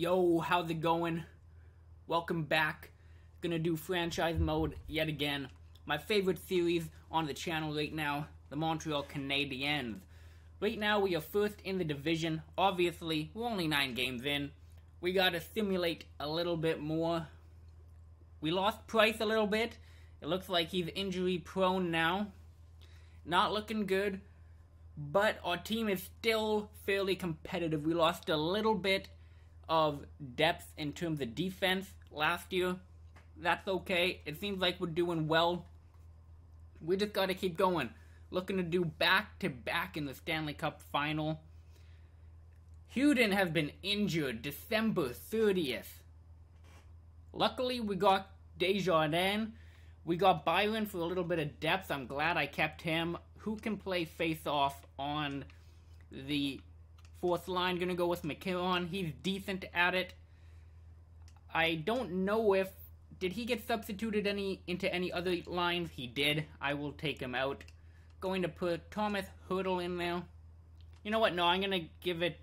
Yo, how's it going? Welcome back. Gonna do franchise mode yet again. My favorite series on the channel right now, the Montreal Canadiens. Right now, we are first in the division. Obviously, we're only nine games in. We gotta simulate a little bit more. We lost Price a little bit. It looks like he's injury prone now. Not looking good. But our team is still fairly competitive. We lost a little bit of depth in terms of defense last year. That's okay. It seems like we're doing well. We just got to keep going. Looking to do back to back in the Stanley Cup final. Hudon has been injured December 30th. Luckily, we got Desjardins. We got Byron for a little bit of depth. I'm glad I kept him. Who can play face off on the Fourth line, gonna go with McKinnon. He's decent at it. I don't know if did he get substituted any into any other lines. He did. I will take him out. Going to put Thomas Hertl in there. You know what? No, I'm gonna give it.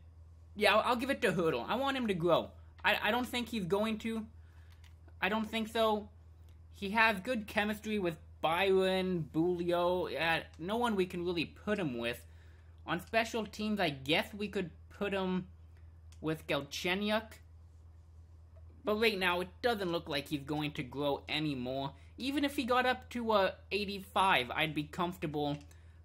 Yeah, I'll, I'll give it to Hertl. I want him to grow. I I don't think he's going to. I don't think so. He has good chemistry with Byron, Beaulieu. Uh, no one we can really put him with. On special teams, I guess we could put him with Galchenyuk. But right now, it doesn't look like he's going to grow anymore. Even if he got up to uh, 85, I'd be comfortable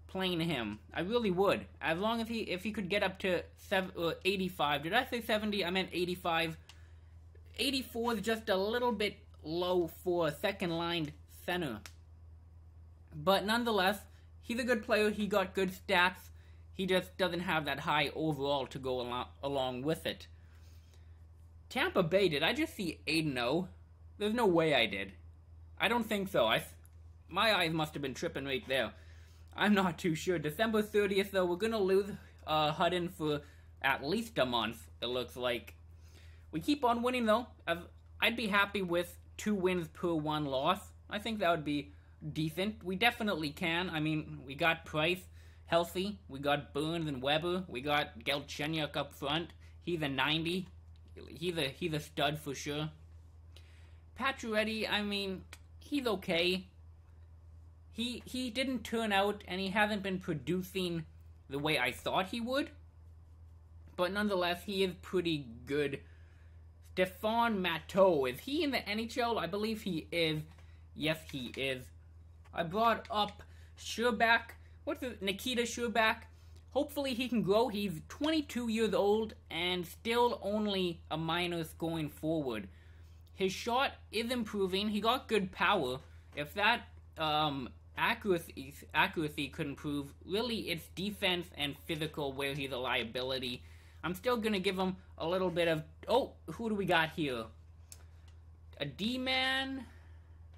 playing him. I really would. As long as he, if he could get up to seven, uh, 85. Did I say 70? I meant 85. 84 is just a little bit low for a second line center. But nonetheless, he's a good player. He got good stats. He just doesn't have that high overall to go along, along with it. Tampa Bay, did I just see 8 0? There's no way I did. I don't think so. I, my eyes must have been tripping right there. I'm not too sure. December 30th, though, we're going to lose uh, Hudon for at least a month, it looks like. We keep on winning, though. I'd be happy with two wins per one loss. I think that would be decent. We definitely can. I mean, we got Price healthy. We got Burns and Weber. We got Galchenyuk up front. He's a 90. He's a he's a stud for sure. Pacioretty, I mean, he's okay. He he didn't turn out, and he hasn't been producing the way I thought he would. But nonetheless, he is pretty good. Stefan Matteau, is he in the NHL? I believe he is. Yes, he is. I brought up Scherbak what's it, Nikita Scherbak. Hopefully he can grow. He's 22 years old and still only a minus going forward. His shot is improving. He got good power. If that um, accuracy accuracy could improve, really it's defense and physical where he's a liability. I'm still gonna give him a little bit of. Oh, who do we got here? A D man.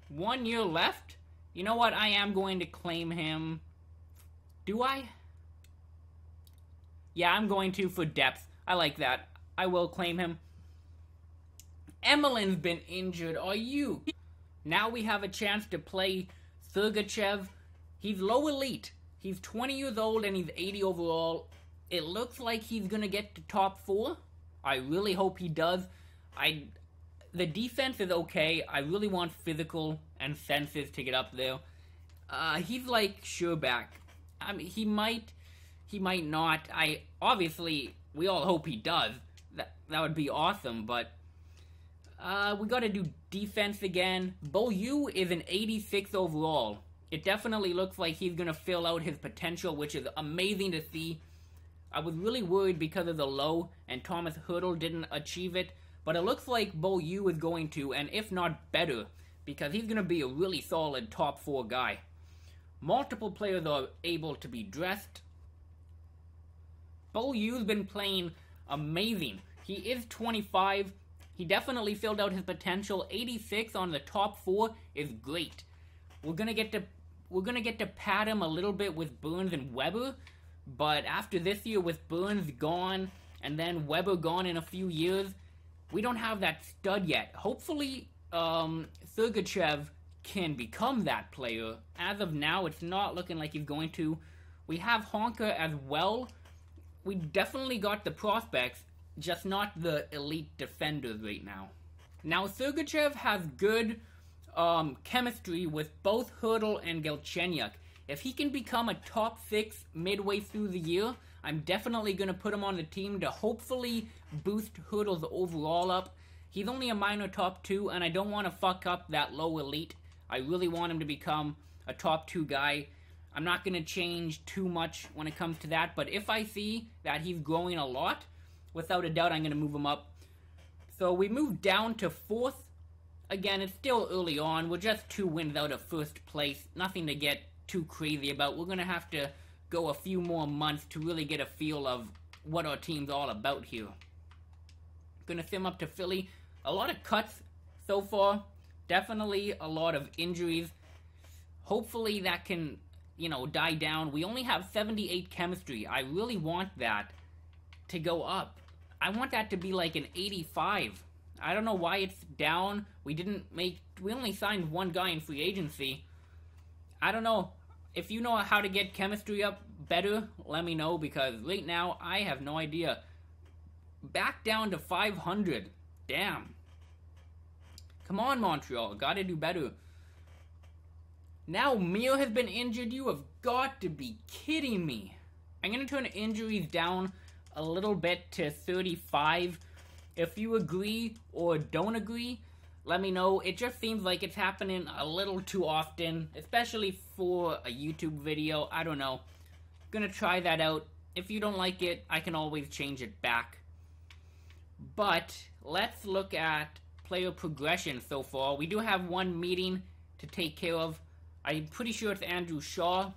One year left. You know what? I am going to claim him do I? Yeah, I'm going to for depth. I like that. I will claim him. Emelin's been injured. Are you? Now we have a chance to play Sergachev. He's low elite. He's 20 years old and he's 80 overall. It looks like he's gonna get to top four. I really hope he does. I, the defense is okay. I really want physical and senses to get up there. Uh, he's like Scherbak. I mean, he might, he might not. I obviously we all hope he does. That that would be awesome. But uh, we got to do defense again. Beaulieu is an 86 overall. It definitely looks like he's gonna fill out his potential, which is amazing to see. I was really worried because of the low, and Thomas Hertl didn't achieve it. But it looks like Beaulieu is going to, and if not better, because he's going to be a really solid top four guy. Multiple players are able to be dressed. Beaulieu's been playing amazing. He is 25. He definitely filled out his potential. 86 on the top four is great. We're gonna get to we're gonna get to pad him a little bit with Burns and Weber, but after this year with Burns gone and then Weber gone in a few years, we don't have that stud yet. Hopefully, um, Sergachev can become that player. As of now, it's not looking like he's going to. We have Honka as well. We definitely got the prospects. just not the elite defenders right now. Now, Sergachev has good um, chemistry with both Hertl and Galchenyuk. If he can become a top six midway through the year, I'm definitely going to put him on the team to hopefully boost Hertl's overall up. He's only a minor top two, and I don't want to fuck up that low elite. I really want him to become a top two guy. I'm not going to change too much when it comes to that, but if I see that he's growing a lot, without a doubt, I'm going to move him up. So we move down to fourth. Again, it's still early on. We're just two wins out of first place. Nothing to get too crazy about. We're going to have to go a few more months to really get a feel of what our team's all about here. Going to sim up to Philly. A lot of cuts so far. Definitely a lot of injuries. Hopefully that can, you know, die down. We only have 78 chemistry. I really want that to go up. I want that to be like an 85. I don't know why it's down. We didn't make. We only signed one guy in free agency. I don't know. If you know how to get chemistry up better, let me know because right now I have no idea. Back down to 500. Damn. Come on, Montreal. Gotta do better. Now Mio has been injured. You have got to be kidding me. I'm gonna turn injuries down a little bit to 35. If you agree or don't agree, let me know. It just seems like it's happening a little too often, especially for a YouTube video. I don't know. Gonna try that out. If you don't like it, I can always change it back. But let's look at player progression so far. We do have one meeting to take care of. I'm pretty sure it's Andrew Shaw.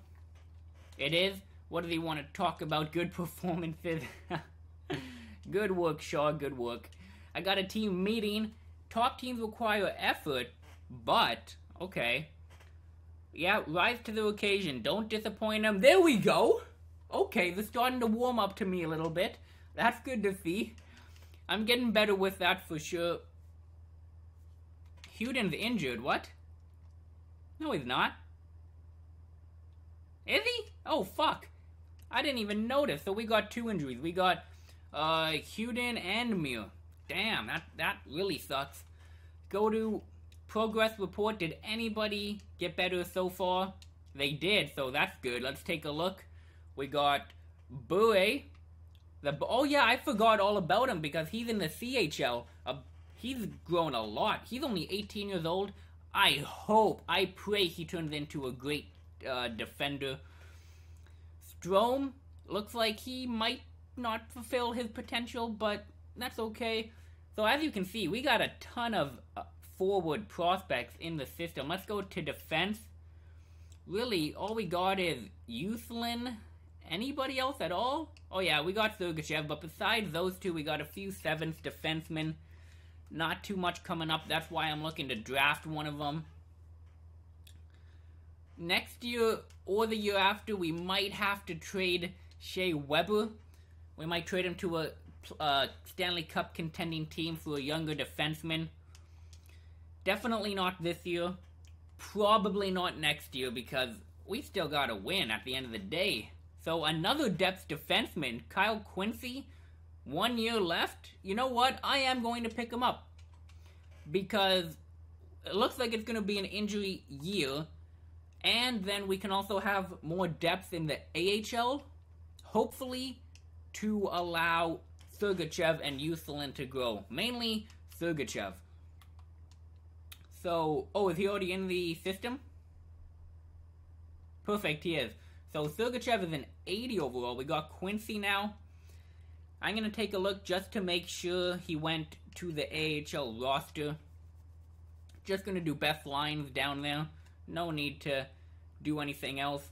It is. What do they want to talk about? Good performances. good work, Shaw. Good work. I got a team meeting. Top teams require effort, but okay. Yeah, rise to the occasion. Don't disappoint them. There we go. Okay, they're starting to warm up to me a little bit. That's good to see. I'm getting better with that for sure. Hudon's injured. What? No, he's not. Is he? Oh, fuck. I didn't even notice. So we got two injuries. We got uh, Hudon and Mir. Damn, that, that really sucks. Go to progress report. Did anybody get better so far? They did, so that's good. Let's take a look. We got Bue. The, oh yeah, I forgot all about him because he's in the CHL. Uh, he's grown a lot. He's only 18 years old. I hope, I pray he turns into a great uh, defender. Strome looks like he might not fulfill his potential, but that's okay. So as you can see, we got a ton of uh, forward prospects in the system. Let's go to defense. Really, all we got is Yuthlin. Anybody else at all? Oh yeah, we got Sergachev, but besides those two, we got a few seventh defensemen. Not too much coming up. That's why I'm looking to draft one of them. Next year or the year after, we might have to trade Shea Weber. We might trade him to a Stanley Cup contending team for a younger defenseman. Definitely not this year. Probably not next year because we still got to win at the end of the day. So another depth defenseman, Kyle Quincey, one year left. You know what? I am going to pick him up because it looks like it's going to be an injury year, and then we can also have more depth in the AHL, hopefully to allow Sergachev and Yuthlin to grow. Mainly Sergachev. So, oh, is he already in the system? Perfect, he is. So Sergachev is an 80 overall. We got Quincey now. I'm going to take a look just to make sure he went to the AHL roster. Just going to do best lines down there. No need to do anything else.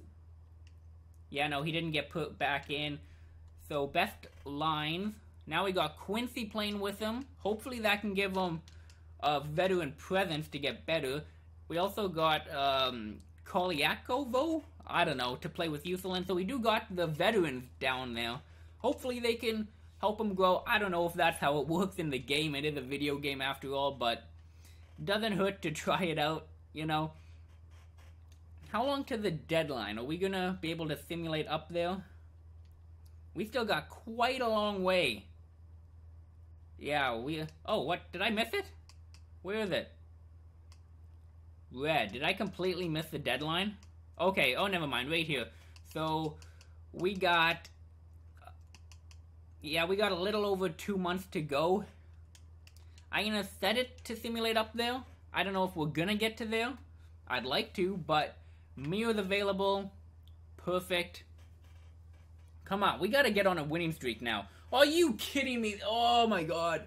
Yeah, no, he didn't get put back in. So best lines. Now we got Quincey playing with him. Hopefully that can give him a veteran presence to get better. We also got um, Kolyakovo, I don't know, to play with Yuthlin. So we do got the veterans down there. Hopefully they can help him grow. I don't know if that's how it works in the game. It is a video game after all, but doesn't hurt to try it out, you know. How long to the deadline? Are we gonna be able to simulate up there? We still got quite a long way. Yeah, we... Oh, what? Did I miss it? Where is it? Red. Did I completely miss the deadline? Okay, oh, never mind. Right here. So, we got... Yeah, we got a little over two months to go. I'm gonna set it to simulate up there. I don't know if we're gonna get to there. I'd like to, but Mirror's available. Perfect. Come on, we gotta get on a winning streak now. Are you kidding me? Oh my god.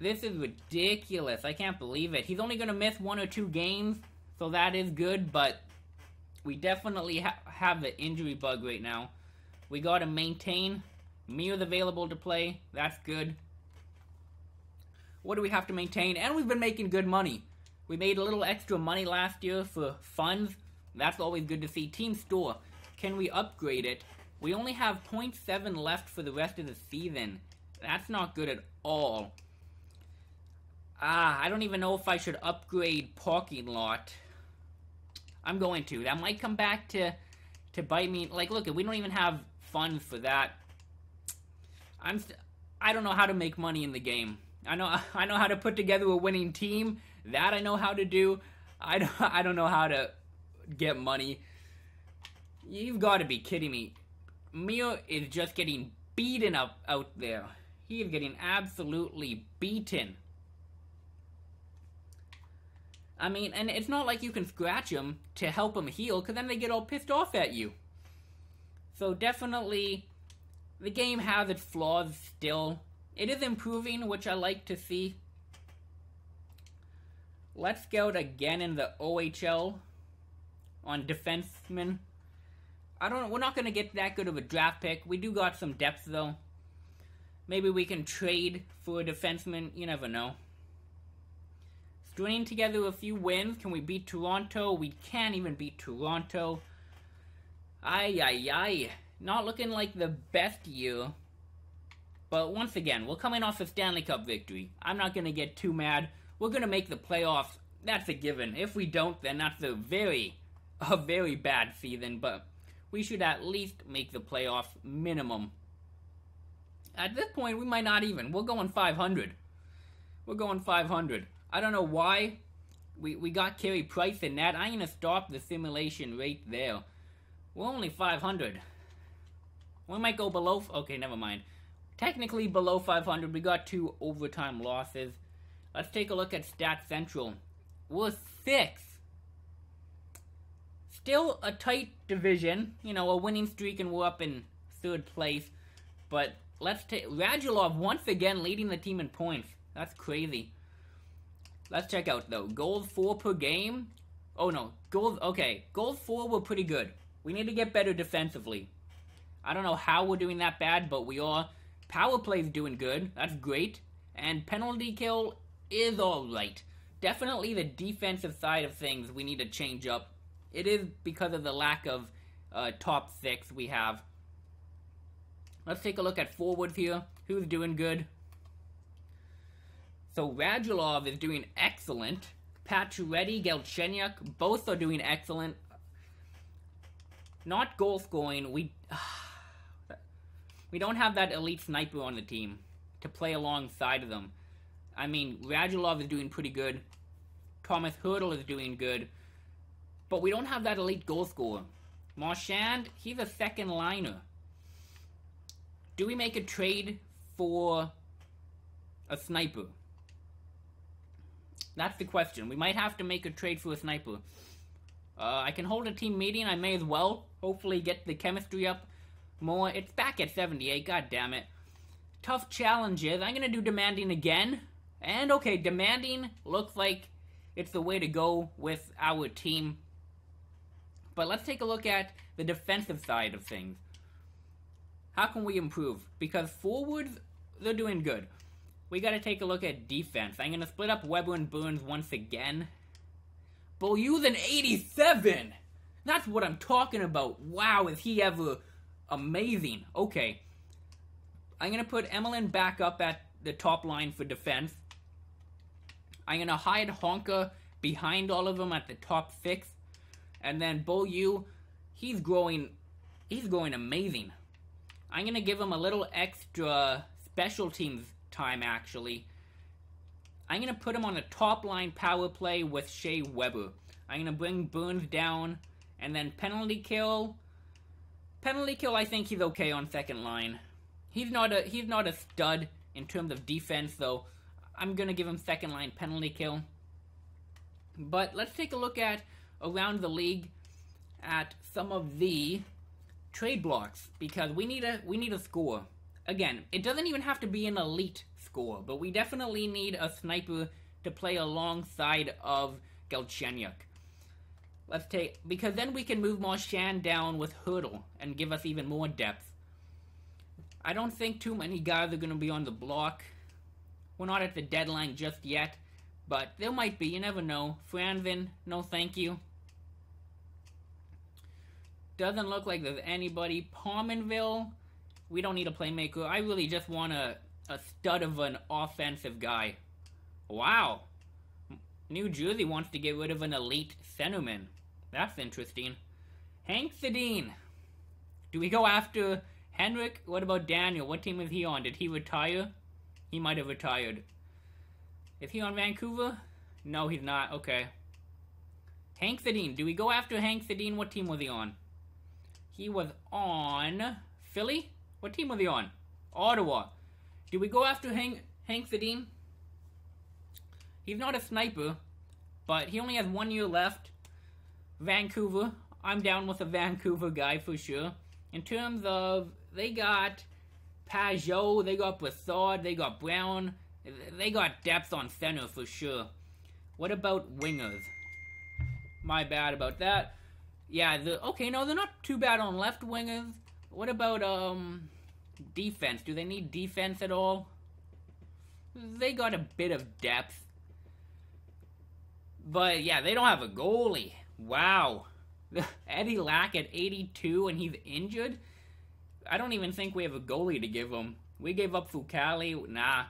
This is ridiculous. I can't believe it. He's only gonna miss one or two games, so that is good, but we definitely ha have the injury bug right now. We gotta maintain. Mirror's available to play. That's good. What do we have to maintain? And we've been making good money. We made a little extra money last year for funds. That's always good to see. Team store. Can we upgrade it? We only have 0.7 left for the rest of the season. That's not good at all. Ah, I don't even know if I should upgrade parking lot. I'm going to. That might come back to to bite me. Like, look, we don't even have funds for that. I'm. I don't know how to make money in the game. I know. I know how to put together a winning team. That I know how to do. I don't. I don't know how to get money. You've got to be kidding me. Mio is just getting beaten up out there. He is getting absolutely beaten. I mean, and it's not like you can scratch him to help him heal, because then they get all pissed off at you. So definitely, the game has its flaws still. It is improving, which I like to see. Let's scout again in the OHL on defensemen. I don't know. We're not going to get that good of a draft pick. We do got some depth, though. Maybe we can trade for a defenseman. You never know. Stringing together a few wins. Can we beat Toronto? We can't even beat Toronto. Ay, ay, ay. Not looking like the best year. But once again, we're coming off a Stanley Cup victory. I'm not going to get too mad. We're going to make the playoffs. That's a given. If we don't, then that's a very, a very bad season. But we should at least make the playoffs minimum. At this point, we might not even. We're going 500. We're going 500. I don't know why we, we got Carey Price in that. I'm going to stop the simulation right there. We're only 500. We might go below... Okay, never mind. Technically below 500. We got two overtime losses. Let's take a look at Stat Central. We're six still a tight division. You know, a winning streak, and we're up in third place. But let's take Radulov once again leading the team in points. That's crazy. Let's check out though. Goals four per game. Oh no, goals. Okay, goals four were pretty good. We need to get better defensively. I don't know how we're doing that bad, but we are. Power play's doing good. That's great. And penalty kill is alright. Definitely the defensive side of things we need to change up it is because of the lack of uh, top six we have. Let's take a look at forwards here. Who's doing good? So Radulov is doing excellent. Pacioretty, Galchenyuk, both are doing excellent. Not goal scoring. We we don't have that elite sniper on the team to play alongside of them. I mean, Radulov is doing pretty good. Thomas Hertl is doing good. But we don't have that elite goal scorer. Marchand, he's a second liner. Do we make a trade for a sniper? That's the question. We might have to make a trade for a sniper. Uh, I can hold a team meeting. I may as well. Hopefully get the chemistry up more. It's back at 78. God damn it. Tough challenges. I'm going to do demanding again. And okay, demanding looks like it's the way to go with our team. But let's take a look at the defensive side of things. How can we improve? Because forwards, they're doing good. We got to take a look at defense. I'm going to split up Weber and Burns once again. Beaulieu's an 87! That's what I'm talking about. Wow, is he ever amazing. Okay. I'm going to put Emelin back up at the top line for defense. I'm going to hide Honka behind all of them at the top six. And then Beaulieu, he's growing, he's growing amazing. I'm gonna give him a little extra special teams time, actually. I'm going to put him on a top line power play with Shea Weber. I'm going to bring Burns down, and then penalty kill. Penalty kill, I think he's okay on second line. He's not a he's not a stud in terms of defense, though. I'm gonna give him second line penalty kill. But let's take a look at around the league at some of the trade blocks because we need a we need a score. Again, it doesn't even have to be an elite score, but we definitely need a sniper to play alongside of Galchenyuk. Let's take because then we can move Marchand down with Hertl and give us even more depth. I don't think too many guys are going to be on the block. We're not at the deadline just yet, but there might be. You never know. Franvin, no thank you. Doesn't look like there's anybody. Pominville, we don't need a playmaker. I really just want a, a stud of an offensive guy. Wow. New Jersey wants to get rid of an elite centerman. That's interesting. Hank Sedin. Do we go after Henrik? What about Daniel? What team is he on? Did he retire? He might have retired. Is he on Vancouver? No, he's not. Okay. Hank Sedin. Do we go after Hank Sedin? What team was he on? He was on Philly? What team was he on? Ottawa. Do we go after Hank, Hank? He's not a sniper, but he only has one year left. Vancouver. I'm down with a Vancouver guy for sure. In terms of, they got Pageau, they got Brassard, they got Brown. They got depth on center for sure. What about wingers? My bad about that. Yeah, the okay, no, they're not too bad on left wingers. What about um defense? Do they need defense at all? They got a bit of depth. But yeah, they don't have a goalie. Wow. Eddie Lack at 82 and he's injured? I don't even think we have a goalie to give him. We gave up Fucale. Nah,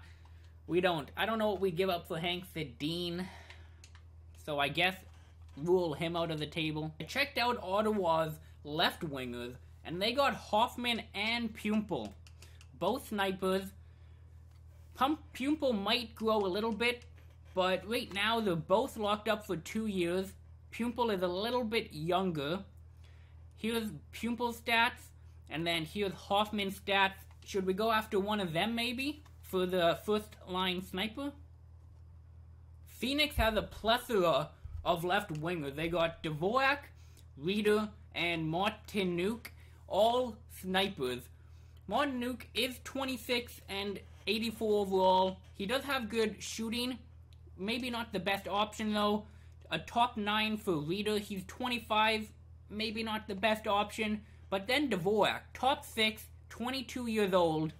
we don't. I don't know what we give up for Hank Sedin. So I guess rule him out of the table. I checked out Ottawa's left wingers, and they got Hoffman and Puempel. Both snipers. Pump Puempel might grow a little bit, but right now they're both locked up for two years. Puempel is a little bit younger. Here's Puempel's stats, and then here's Hoffman's stats. Should we go after one of them maybe for the first line sniper? Phoenix has a plethora of left wingers. They got Dvorak, Rieder, and Martinook, all snipers. Martinook is 26 and 84 overall. He does have good shooting. Maybe not the best option though. A top 9 for Rieder. He's 25. Maybe not the best option. But then Dvorak, top 6, 22 years old,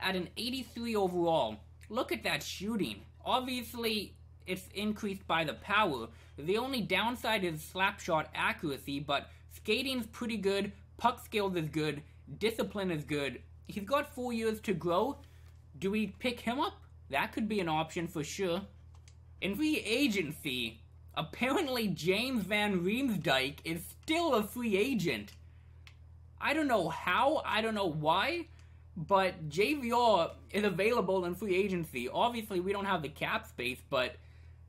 at an 83 overall. Look at that shooting. Obviously, it's increased by the power. The only downside is slap shot accuracy, but skating's pretty good, puck skills is good, discipline is good. He's got four years to grow. Do we pick him up? That could be an option for sure. In free agency, apparently James Van Riemsdyk is still a free agent. I don't know how, I don't know why, but JVR is available in free agency. Obviously, we don't have the cap space, but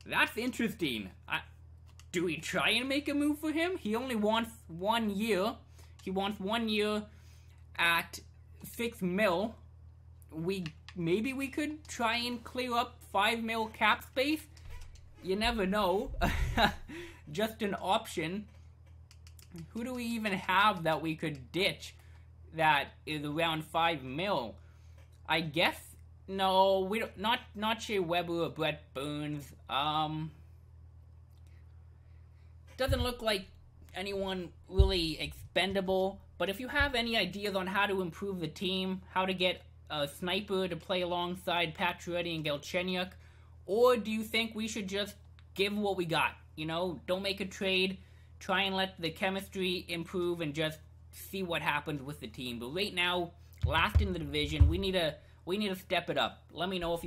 that's interesting. I, do we try and make a move for him? He only wants one year. He wants one year at six mil. We maybe we could try and clear up five mil cap space. You never know. Just an option. Who do we even have that we could ditch that is around five mil? I guess no, we don't. Not not Shea Weber or Brent Burns. Um, doesn't look like anyone really expendable. But if you have any ideas on how to improve the team, how to get a sniper to play alongside Pacioretty and Galchenyuk, or do you think we should just give what we got? You know, don't make a trade. Try and let the chemistry improve and just see what happens with the team. But right now, last in the division, we need to we need to step it up. Let me know if you